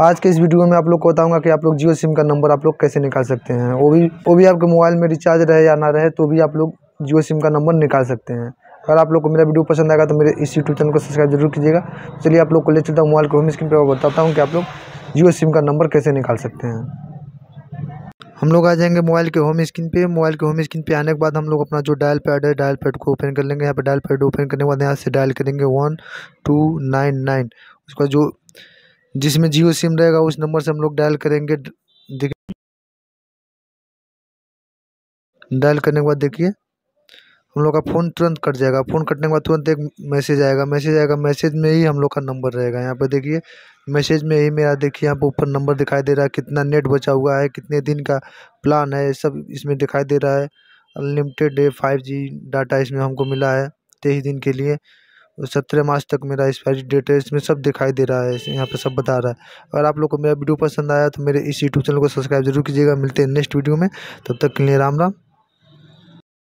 आज के इस वीडियो में आप लोग को बताऊँगा कि आप लोग जियो सिम का नंबर आप लोग कैसे निकाल सकते हैं। वो भी वो भी आपके मोबाइल में रिचार्ज रहे या ना रहे तो भी आप लोग जियो सिम का नंबर निकाल सकते हैं। अगर आप लोग को मेरा वीडियो पसंद आएगा तो मेरे इस यूट्यूब चैनल को सब्सक्राइब ज़रूर कीजिएगा। चलिए आप लोग को ले चलता हूँ मोबाइल के, होम स्क्रीन पर बताता हूँ कि आप लोग जियो सिम का नंबर कैसे निकाल सकते हैं। हम लोग आ जाएँगे मोबाइल के होम स्क्रीन पे। मोबाइल के होम स्क्रीन पे आने के बाद हम लोग अपना जो डायल पैड है, डायल पैड को ओपन कर लेंगे। यहाँ पे डायल पैड ओपन करने के बाद यहाँ से डायल करेंगे वन, टू, नाइन नाइन। उसका जो जिसमें जियो सिम रहेगा, उस नंबर से हम लोग डायल करेंगे। देखिए डायल करने के बाद देखिए, हम लोग का फ़ोन तुरंत कट जाएगा। फ़ोन कटने के बाद तुरंत एक मैसेज आएगा। मैसेज आएगा मैसेज में ही हम लोग का नंबर रहेगा। यहाँ पर देखिए मैसेज में ही मेरा देखिए, यहाँ पर ऊपर नंबर दिखाई दे रहा है। कितना नेट बचा हुआ है, कितने दिन का प्लान है सब इसमें दिखाई दे रहा है। अनलिमिटेड है फाइव जी डाटा इसमें हमको मिला है तेईस दिन के लिए। सत्रह मार्च तक मेरा एक्सपायरी डेट है इसमें सब दिखाई दे रहा है यहाँ पे सब बता रहा है। अगर आप लोग को मेरा वीडियो पसंद आया तो मेरे इस यूट्यूब चैनल को सब्सक्राइब ज़रूर कीजिएगा। मिलते हैं नेक्स्ट वीडियो में। तब तक के लिए राम राम।